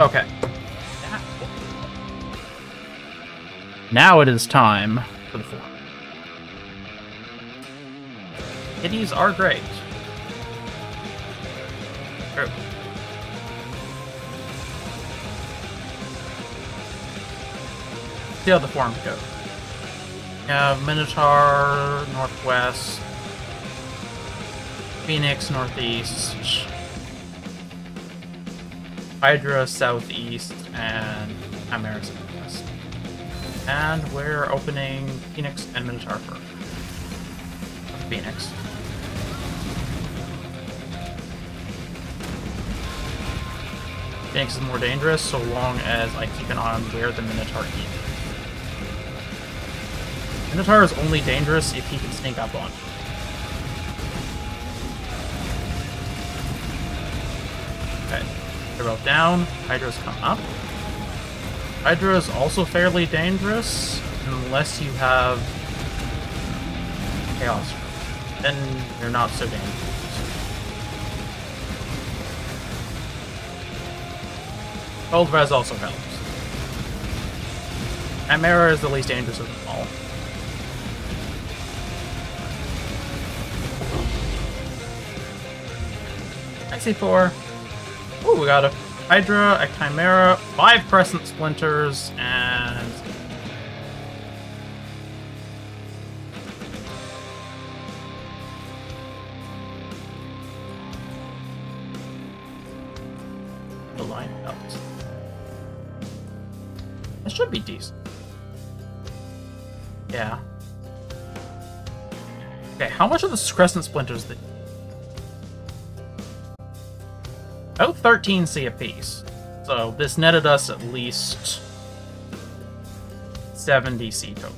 Okay. Now it is time for the Formed. Kitties are great. Er. True. See how the forms go. We have Minotaur, Northwest, Phoenix, Northeast, Hydra, Southeast, and Chimera, Southwest. And we're opening Phoenix and Minotaur first. Phoenix. Phoenix is more dangerous so long as I keep an eye on where the Minotaur is. Minotaur is only dangerous if he can sneak up on. Okay, they're down. Hydra's come up. Hydra is also fairly dangerous unless you have Chaos. Then you're not so dangerous. Cold Res also helps. Chimera is the least dangerous of them all. I see four. Oh, we got a Hydra, a Chimera, five Crescent Splinters, and... The line belt. That should be decent. Yeah. Okay, how much are the Crescent Splinters that Oh, 13 C apiece. So this netted us at least 70 C total.